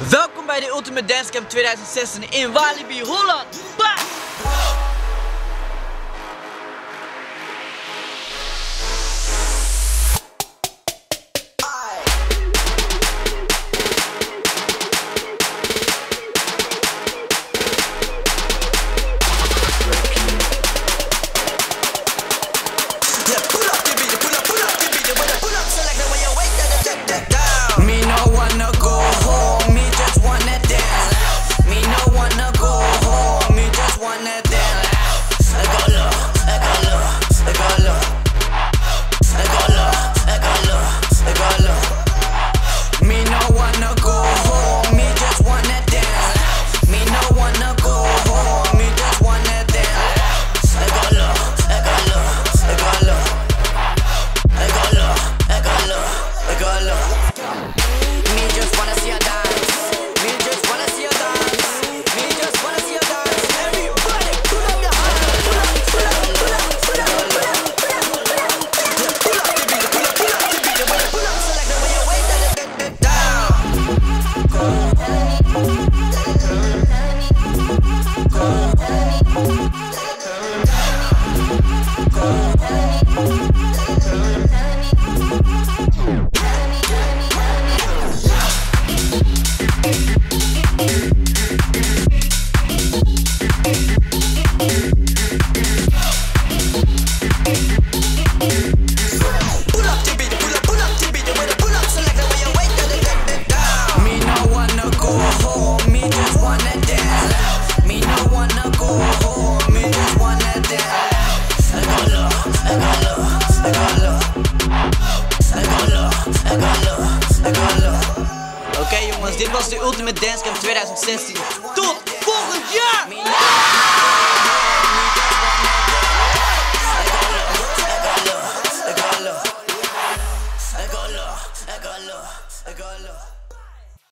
Welkom bij de Ultimate Dance Camp 2016 in Walibi, Holland. Bah! Yeah. was de Ultimate Dance Camp 2016. Tot volgend jaar! I got love.